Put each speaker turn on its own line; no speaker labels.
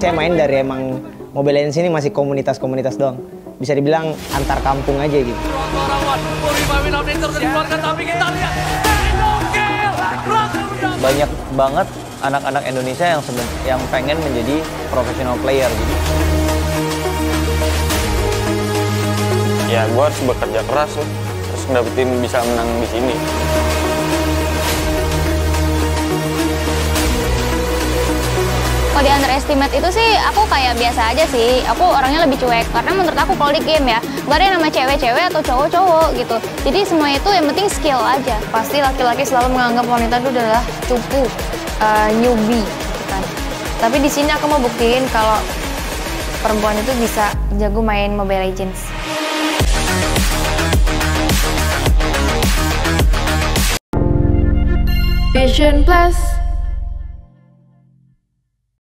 Saya main dari emang Mobile Legends ini masih komunitas-komunitas doang. Bisa dibilang antar kampung aja gitu.
Banyak banget anak-anak Indonesia yang seben- yang pengen menjadi professional player gitu.
ya gue harus bekerja keras terus dapetin bisa menang di sini
Kalau di underestimate itu sih aku kayak biasa aja sih. Aku orangnya lebih cuek karena menurut aku kalau di game ya gak ada yang nama cewek-cewek atau cowok-cowok gitu. Jadi semua itu yang penting skill aja.
Pasti laki-laki selalu menganggap wanita itu adalah cupu, uh, newbie, gitu kan. Tapi di sini aku mau buktiin kalau perempuan itu bisa jago main Mobile Legends.
Vision Plus